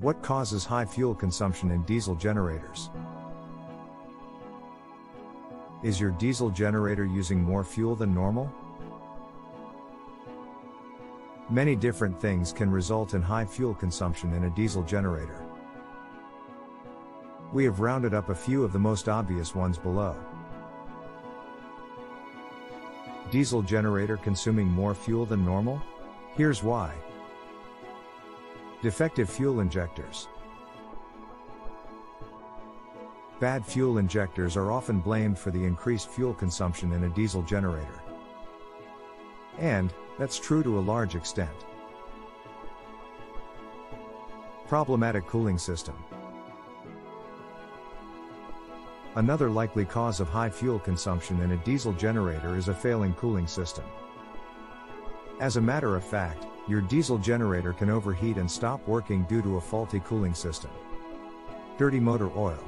What causes high fuel consumption in diesel generators? Is your diesel generator using more fuel than normal? Many different things can result in high fuel consumption in a diesel generator. We have rounded up a few of the most obvious ones below. Diesel generator consuming more fuel than normal? Here's why. Defective fuel injectors. Bad fuel injectors are often blamed for the increased fuel consumption in a diesel generator. And, that's true to a large extent. Problematic cooling system. Another likely cause of high fuel consumption in a diesel generator is a failing cooling system. As a matter of fact, your diesel generator can overheat and stop working due to a faulty cooling system. Dirty motor oil.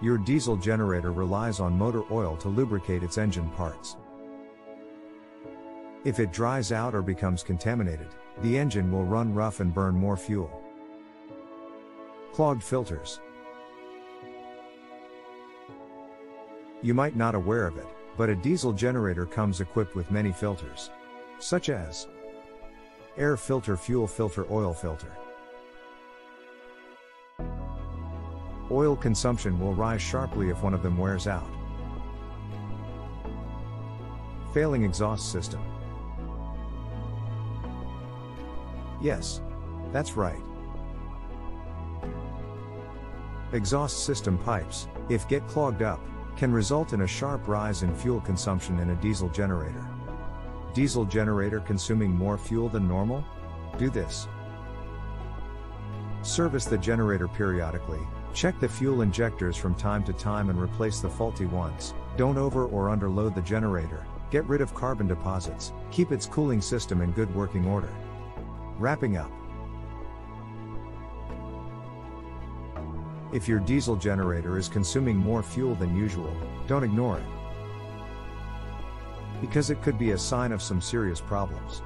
Your diesel generator relies on motor oil to lubricate its engine parts. If it dries out or becomes contaminated, the engine will run rough and burn more fuel. Clogged filters. You might not aware of it, but a diesel generator comes equipped with many filters. Such as air filter, fuel filter, oil filter. Oil consumption will rise sharply if one of them wears out. Failing exhaust system. Yes, that's right. Exhaust system pipes, if get clogged up, can result in a sharp rise in fuel consumption in a diesel generator. Diesel generator consuming more fuel than normal? Do this. Service the generator periodically, check the fuel injectors from time to time and replace the faulty ones. Don't over or underload the generator, get rid of carbon deposits, keep its cooling system in good working order. Wrapping up. If your diesel generator is consuming more fuel than usual, don't ignore it. Because it could be a sign of some serious problems.